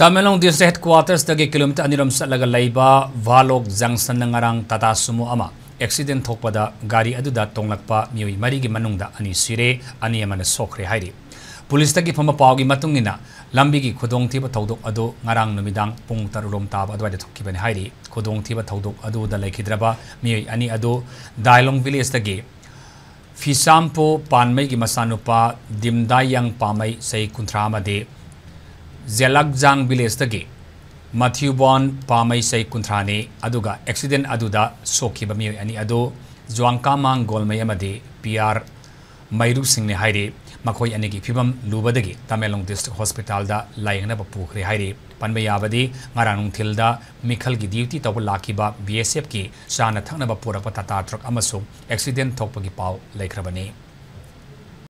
तमेलोंग district headquarters दगे kilometre अनिरम सलग लैबा वालोक नंगारंग टाटा सुमो अमा एक्सीडेंट थोकपदा गाड़ी अदुदा तोंगलकपा मियोई मरीगी मनुंगदा अनि सिरे अनि अमन सोखरे पुलिस फम पावगी मतुंगिना लंबीगी खुदोंथीब थौदोक अदो ngarang numidang, pung tarurom tab adwai thokibani hairi. खुदोंथीब थौदोक अदो दा लेखिद्रबा मियोई अनि अदो दाइलोंग विलेज तगे फिसामपो पानमई की मसानुपा दिमदायंग पामई सही कुंथ्रा मदे जेलकजांग विलेज तगे मथ्यूबॉन पामई सई कुंथ्राने अदुदा सोखिबा मियोय अनि अदो ज्वांकामांग गोलमई अमदे पीआर मैरू सिंह ने हाइरे मखोई अनेगी फिबम लुबदगी तमेलोंग डिस्ट्रिक्ट हॉस्पिटल लायंगना पुखरे हाइरे पनबे याबदी ngaranung thilda mikhal gi duty taw lakiba bsf ki chana thangna ba pura pata ta truck